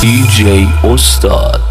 DJ Ostad.